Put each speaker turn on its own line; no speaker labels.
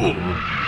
Oh.